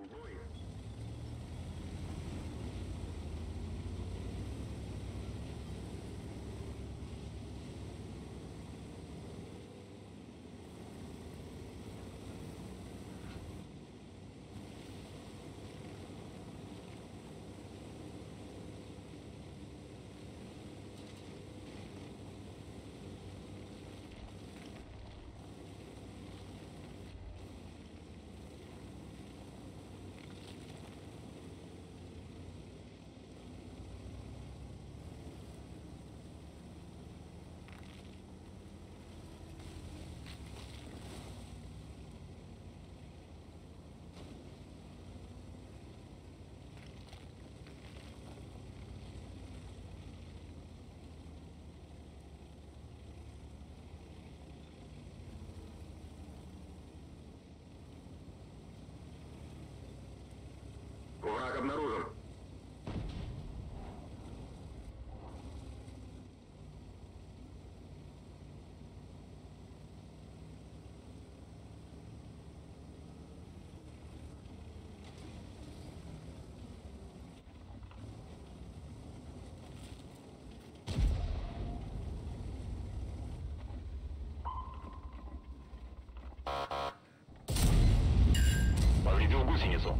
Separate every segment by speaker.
Speaker 1: Oh, boy. Обнаружен.
Speaker 2: Повредил гусеницу.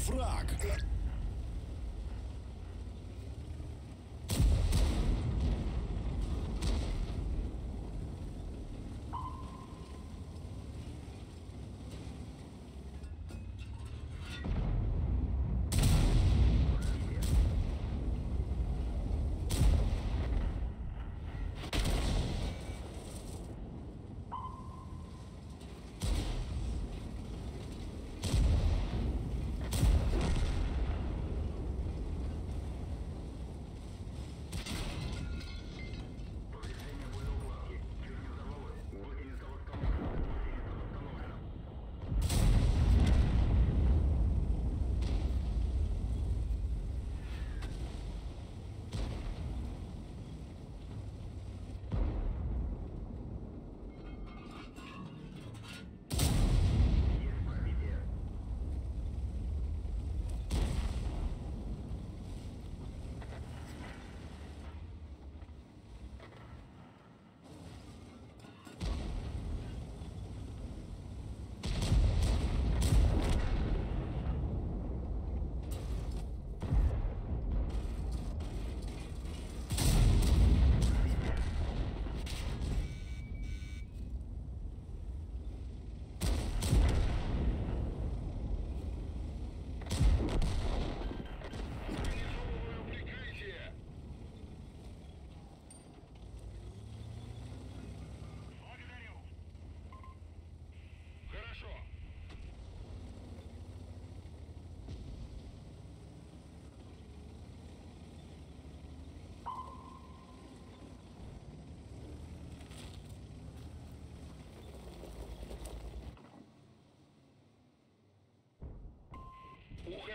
Speaker 3: Frag.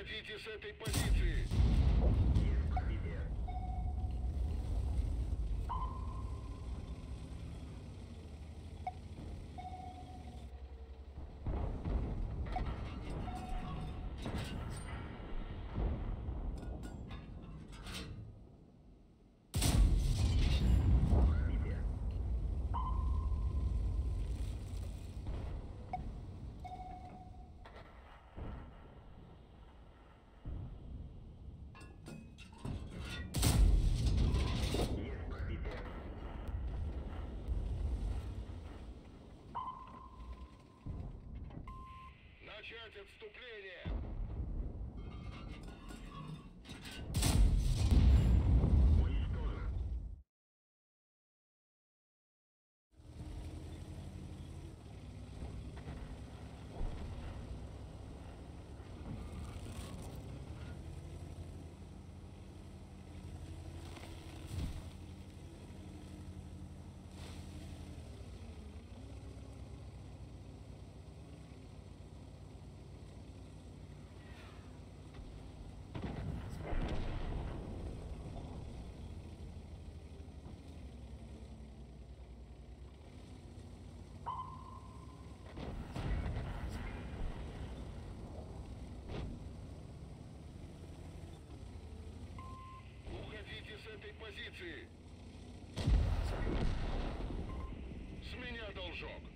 Speaker 3: Уходите с этой позиции! Начать отступление!
Speaker 1: Уничтожен.
Speaker 3: Уходите с этой позиции! С меня должок!